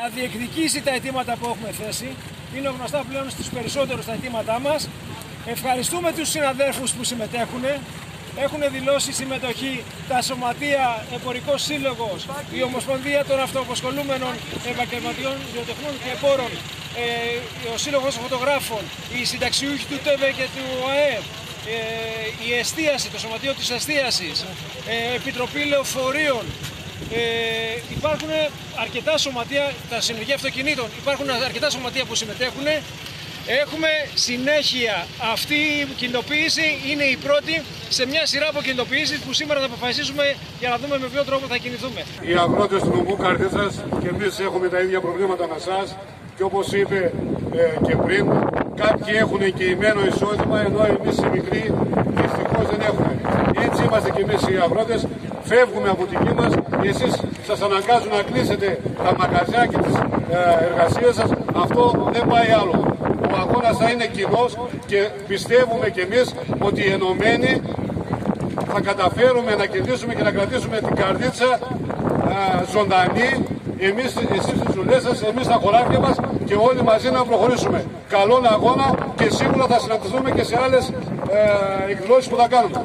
να διεκδικήσει τα αιτήματα που έχουμε θέσει. Είναι γνωστά πλέον στους περισσότερους τα αιτήματά μας. Ευχαριστούμε τους συναδέλφους που συμμετέχουν. Έχουν δηλώσει συμμετοχή τα Σωματεία Εμπορικός Σύλλογος, η Ομοσπονδία των Αυτοαποσχολούμενων Επαγγελματιών Βιοτεχνών και Εμπόρων, ε, ο Σύλλογος Φωτογράφων, οι συνταξιούχοι του ΤΕΒΕ και του ΟΑΕ, ε, η εστίαση, το Σωματείο της Εστίασης, ε, Επιτροπή Λεωφορείων, ε, υπάρχουν αρκετά σωματεία, τα συνεργεία αυτοκινήτων, υπάρχουν αρκετά σωματεία που συμμετέχουν. Έχουμε συνέχεια. Αυτή η κινητοποίηση είναι η πρώτη σε μια σειρά από κινητοποιήσεις που σήμερα θα αποφασίσουμε για να δούμε με ποιο τρόπο θα κινηθούμε. Οι αγρότες του νομού Καρδίτσας και εμείς έχουμε τα ίδια προβλήματα με εσάς και όπως είπε ε, και πριν, κάποιοι έχουν και ημένο εισόδημα ενώ εμείς οι μικροί δυστυχώς δεν έχουμε. Έτσι είμαστε και εμείς οι αγρότες φεύγουμε από τη γη μας και εσείς σας αναγκάζουν να κλείσετε τα μαγαζιά και τις ε, εργασίες σας. Αυτό δεν πάει άλλο. Ο αγώνας θα είναι κοινός και πιστεύουμε κι εμείς ότι οι ενωμένοι θα καταφέρουμε να κερδίσουμε και να κρατήσουμε την καρδίτσα ε, ζωντανή εμείς, εσείς στις δουλειές σας, εμείς στα χωράφια μας και όλοι μαζί να προχωρήσουμε. Καλόν αγώνα και σίγουρα θα συναντηθούμε και σε άλλες ε, εκδηλώσεις που θα κάνουμε.